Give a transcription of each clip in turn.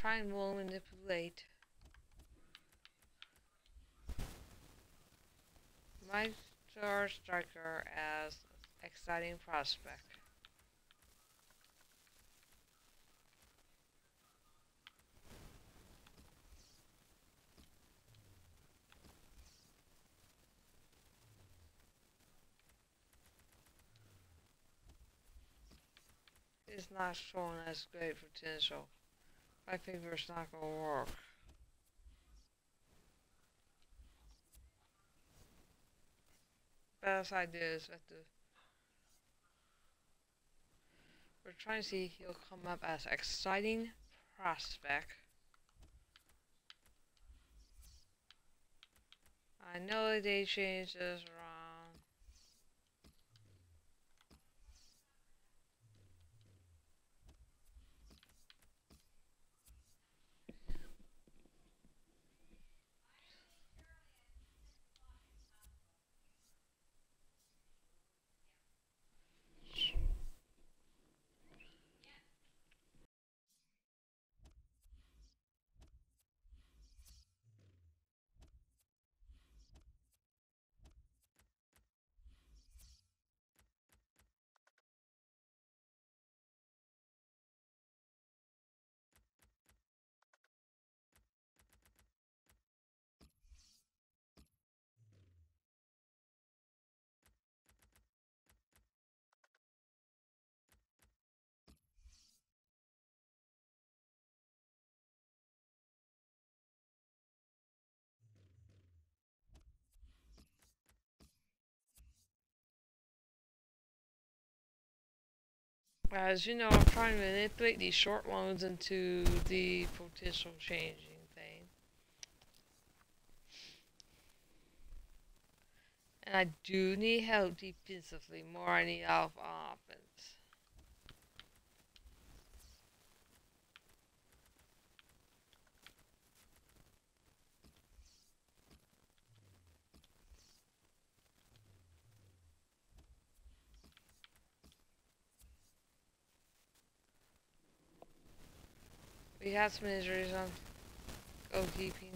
trying to manipulate my star striker as exciting prospect. It's not showing as great potential. I think it's not gonna work. Best idea is that the we're trying to see he'll come up as exciting prospect. I know they changed this As you know, I'm trying to manipulate these short loans into the potential changing thing. And I do need help defensively more I need off offense. We have some injuries on goalkeeping.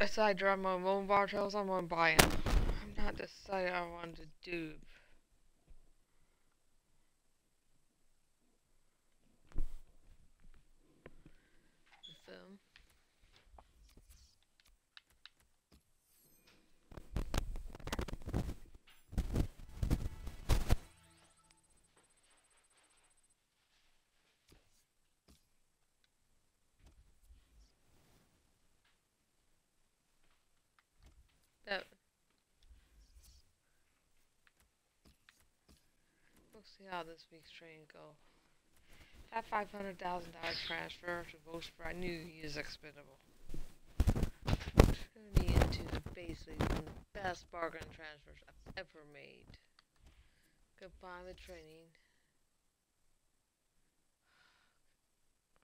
As I drive my own bar tails, I'm gonna buy them. I'm not decided I want to do. That. We'll see how this week's training go. That five hundred thousand dollar transfer to Vosper, I knew he is expendable. Turned me into basically the best bargain transfers I've ever made. Goodbye the training.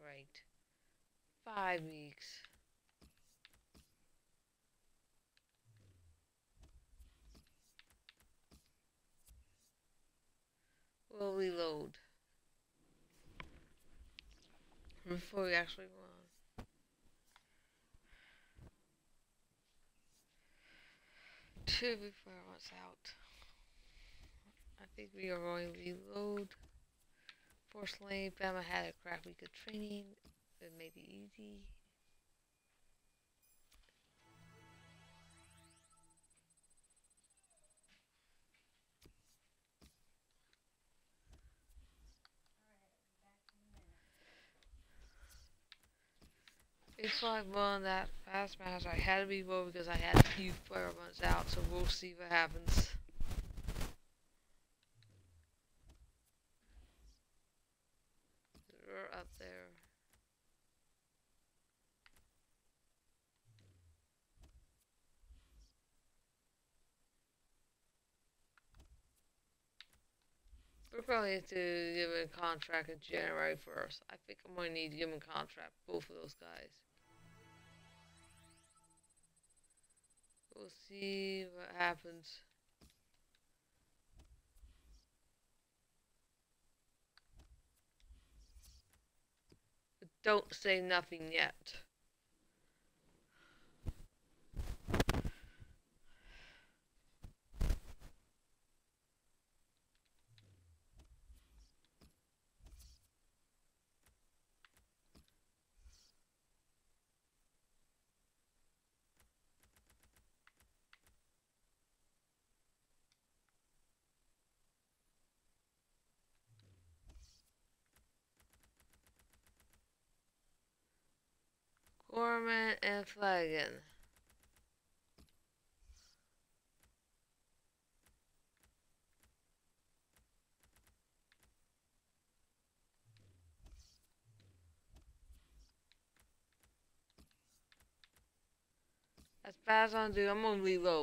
Great. Five weeks. We'll reload. Before we actually run. Two before I was out. I think we are going to reload. Fortunately, Bama had a crappy good training. It made it easy. Like one that fast match I had to be low because I had a few fire runs out, so we'll see what happens. We're up there. We're probably need to give him a contract in January first. I think I'm gonna need to give him a contract, both of those guys. We'll see what happens. But don't say nothing yet. Gorman and Flagon. As bad as doing, I'm gonna reload.